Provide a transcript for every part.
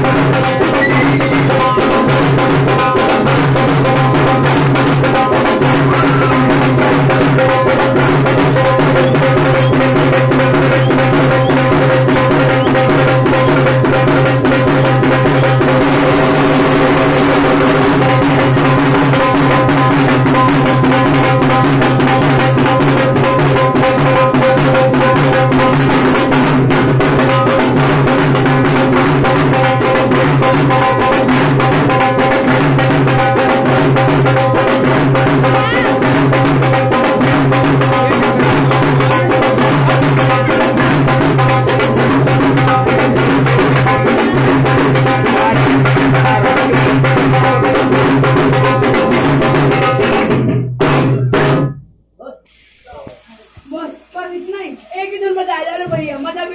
Música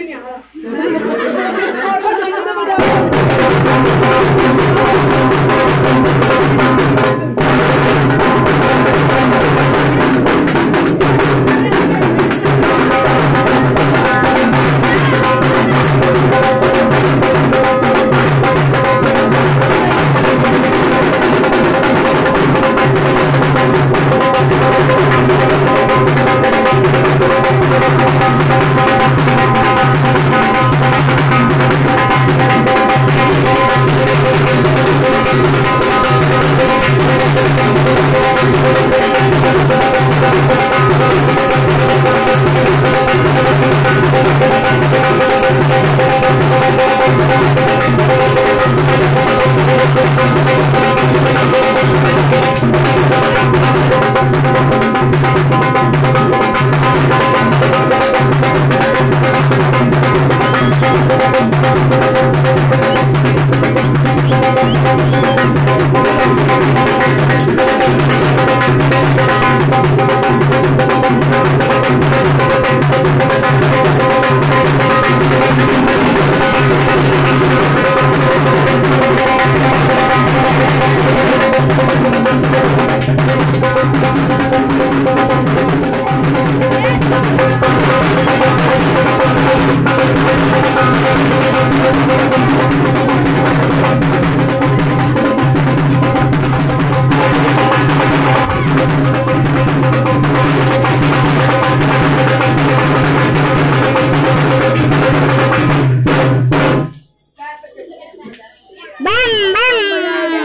yeah